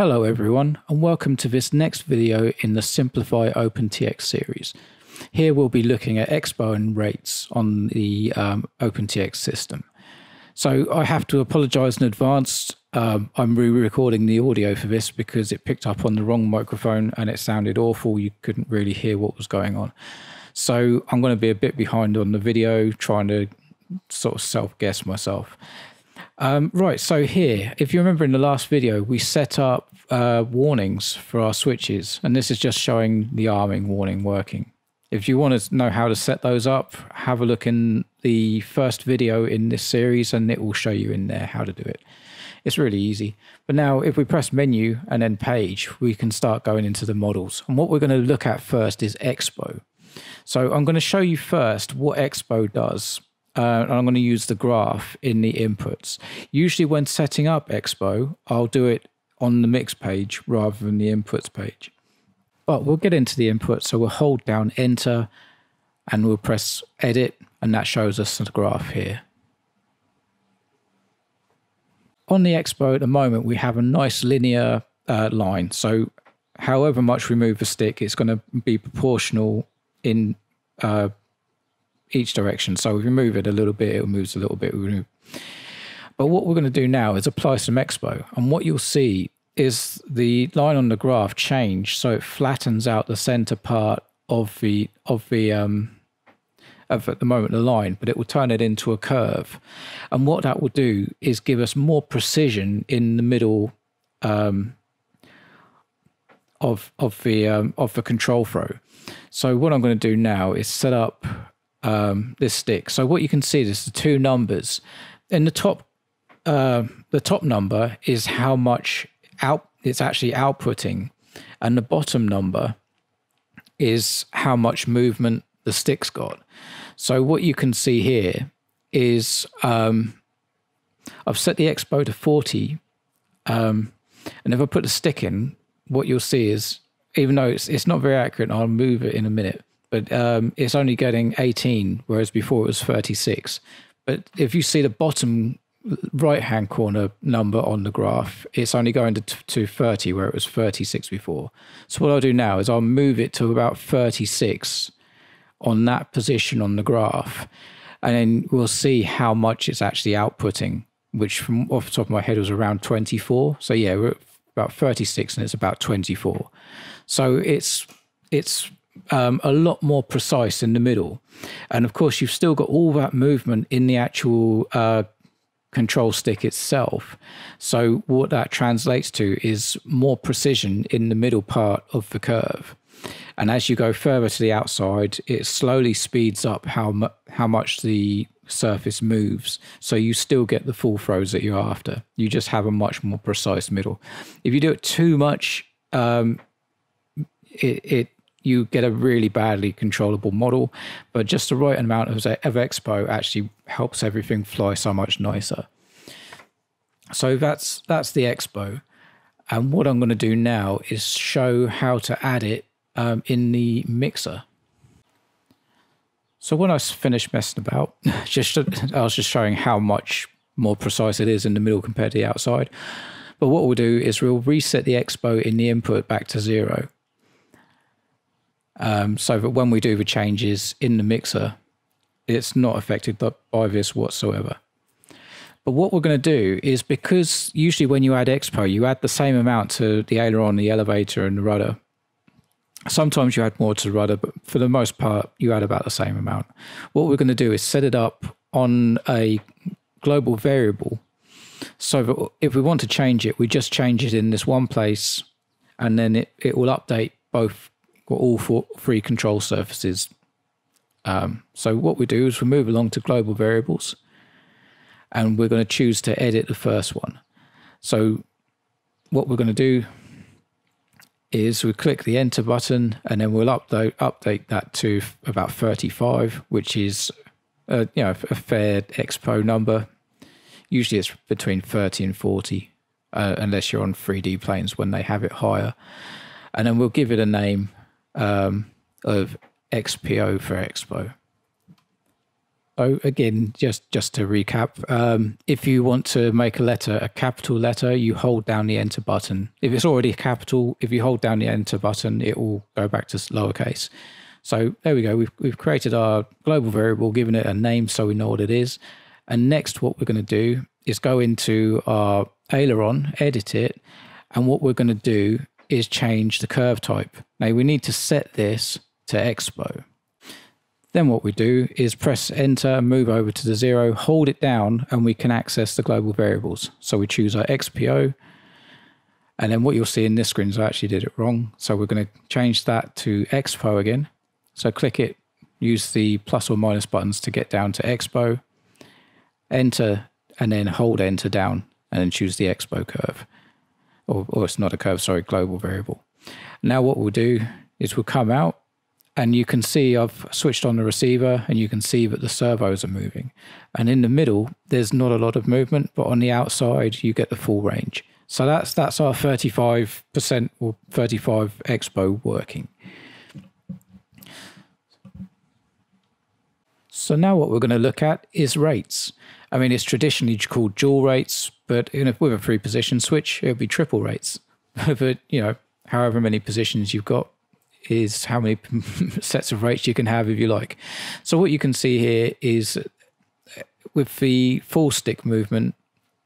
Hello everyone and welcome to this next video in the Simplify OpenTX series. Here we'll be looking at expo and rates on the um, OpenTX system. So I have to apologize in advance. Um, I'm re-recording the audio for this because it picked up on the wrong microphone and it sounded awful. You couldn't really hear what was going on. So I'm going to be a bit behind on the video, trying to sort of self-guess myself. Um, right, so here, if you remember in the last video, we set up uh, warnings for our switches, and this is just showing the arming warning working. If you want to know how to set those up, have a look in the first video in this series, and it will show you in there how to do it. It's really easy. But now, if we press menu and then page, we can start going into the models. And what we're going to look at first is Expo. So I'm going to show you first what Expo does uh, and I'm going to use the graph in the inputs. Usually when setting up Expo, I'll do it on the mix page rather than the inputs page. But we'll get into the input. So we'll hold down enter and we'll press edit and that shows us the graph here. On the Expo at the moment, we have a nice linear uh, line. So however much we move the stick, it's going to be proportional in uh, each direction. So if we move it a little bit, it moves a little bit. But what we're going to do now is apply some expo. And what you'll see is the line on the graph change so it flattens out the center part of the of the um of at the moment the line but it will turn it into a curve and what that will do is give us more precision in the middle um of of the um, of the control throw so what i'm going to do now is set up um, this stick. So what you can see is the two numbers. In the top, uh, the top number is how much out it's actually outputting, and the bottom number is how much movement the stick's got. So what you can see here is um, I've set the expo to 40, um, and if I put the stick in, what you'll see is even though it's it's not very accurate, I'll move it in a minute but um, it's only getting 18, whereas before it was 36. But if you see the bottom right hand corner number on the graph, it's only going to, to 30, where it was 36 before. So what I'll do now is I'll move it to about 36 on that position on the graph, and then we'll see how much it's actually outputting, which from off the top of my head was around 24. So yeah, we're about 36 and it's about 24. So it's it's um, a lot more precise in the middle. And of course, you've still got all that movement in the actual uh, control stick itself. So, what that translates to is more precision in the middle part of the curve. And as you go further to the outside, it slowly speeds up how, mu- how much the surface moves. So you still get the full throws that you're after. You just have a much more precise middle. If you do it too much, um, it, it you get a really badly controllable model, but just the right amount of, of expo actually helps everything fly so much nicer. So that's that's the expo. And what I'm going to do now is show how to add it um, in the mixer. So when I finished messing about, just I was just showing how much more precise it is in the middle compared to the outside. But what we'll do is we'll reset the expo in the input back to zero um, so that when we do the changes in the mixer, it's not affected by this whatsoever. But what we're going to do is because usually when you add expo, you add the same amount to the aileron, the elevator, and the rudder. Sometimes you add more to the rudder, but for the most part, you add about the same amount. What we're going to do is set it up on a global variable so that if we want to change it, we just change it in this one place and then it, it will update both for all four, three control surfaces. Um, so what we do is we move along to global variables and we're going to choose to edit the first one. So what we're going to do is we click the enter button and then we'll update update that to about 35, which is a, you know a fair expo number. Usually it's between 30 and 40, uh, unless you're on 3D planes when they have it higher. And then we'll give it a name um, of XPO for Expo. So again, just just to recap, um, if you want to make a letter a capital letter, you hold down the enter button. If it's already a capital, if you hold down the enter button, it will go back to lowercase. So there we go. We've we've created our global variable, given it a name so we know what it is. And next, what we're going to do is go into our aileron, edit it, and what we're going to do is change the curve type. Now we need to set this to expo. Then what we do is press enter, move over to the zero, hold it down, and we can access the global variables. So we choose our XPO. And then what you'll see in this screen is I actually did it wrong. So we're going to change that to Expo again. So click it, use the plus or minus buttons to get down to Expo, enter, and then hold enter down, and then choose the Expo curve. Or, or it's not a curve, sorry, global variable. Now what we'll do is we'll come out and you can see I've switched on the receiver and you can see that the servos are moving. And in the middle, there's not a lot of movement, but on the outside, you get the full range. So that's that's our 35% or 35 expo working. So now what we're going to look at is rates. I mean, it's traditionally called dual rates, but a, with a three position switch, it would be triple rates. but, you know, however many positions you've got, is how many sets of rates you can have if you like. So what you can see here is with the full stick movement,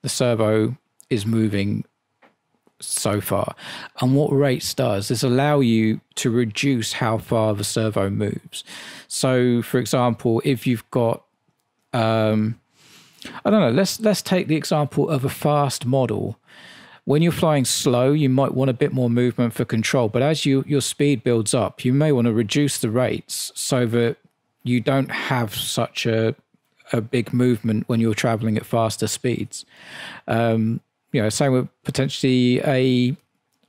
the servo is moving so far. And what rates does is allow you to reduce how far the servo moves. So for example, if you've got um, I don't know, let's let's take the example of a fast model when you're flying slow, you might want a bit more movement for control, but as you your speed builds up, you may want to reduce the rates so that you don't have such a a big movement when you're traveling at faster speeds. Um, you know, same with potentially a,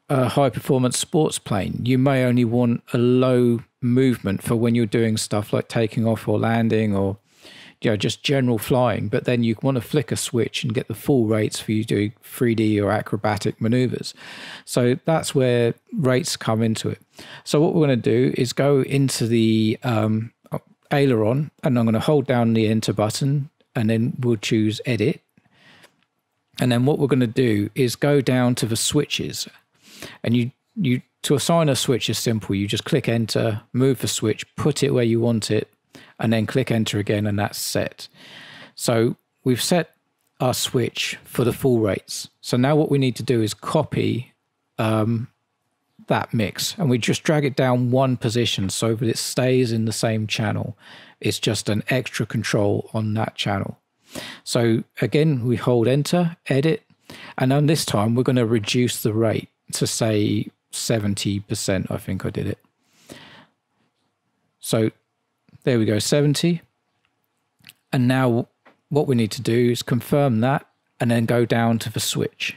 a high performance sports plane. You may only want a low movement for when you're doing stuff like taking off or landing or you know, just general flying, but then you want to flick a switch and get the full rates for you doing 3D or acrobatic maneuvers. So that's where rates come into it. So what we're going to do is go into the um, aileron and I'm going to hold down the enter button and then we'll choose edit. And then what we're going to do is go down to the switches and you, you, to assign a switch is simple. You just click enter, move the switch, put it where you want it, and then click enter again and that's set. So we've set our switch for the full rates. So now what we need to do is copy um, that mix and we just drag it down one position so that it stays in the same channel. It's just an extra control on that channel. So again, we hold enter, edit, and then this time we're going to reduce the rate to say 70%. I think I did it. So there we go, 70. And now what we need to do is confirm that and then go down to the switch.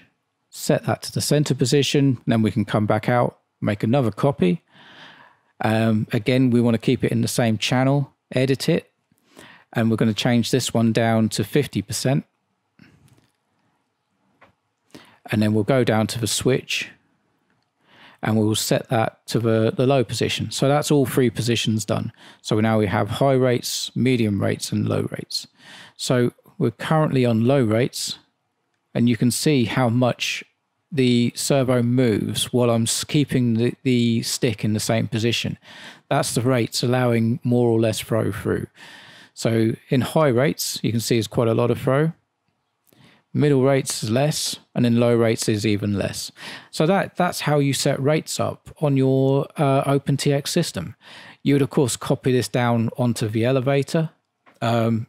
Set that to the center position. Then we can come back out, make another copy. Um, again, we want to keep it in the same channel, edit it. And we're going to change this one down to 50%. And then we'll go down to the switch and we will set that to the, the low position. So that's all three positions done. So now we have high rates, medium rates, and low rates. So we're currently on low rates, and you can see how much the servo moves while I'm keeping the, the stick in the same position. That's the rates allowing more or less throw through. So in high rates, you can see it's quite a lot of throw middle rates is less, and in low rates is even less. So that that's how you set rates up on your uh, OpenTX system. You would of course copy this down onto the elevator, um,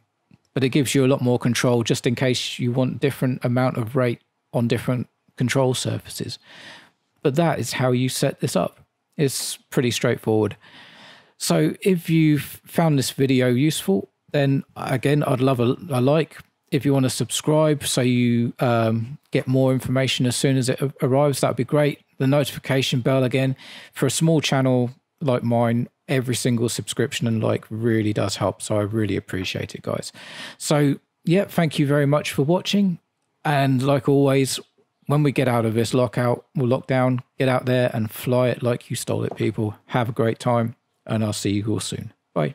but it gives you a lot more control just in case you want different amount of rate on different control surfaces. But that is how you set this up. It's pretty straightforward. So if you've found this video useful, then again, I'd love a, a like if you want to subscribe so you um, get more information as soon as it arrives, that would be great. The notification bell again for a small channel like mine, every single subscription and like really does help. So I really appreciate it, guys. So, yeah, thank you very much for watching. And like always, when we get out of this lockout or lockdown, get out there and fly it like you stole it, people. Have a great time, and I'll see you all soon. Bye.